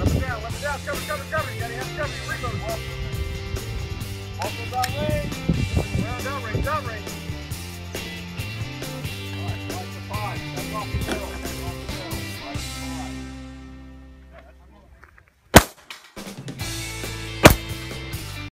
Up down, left down, cover, cover, cover. You gotta have cover, rebound. Off goes.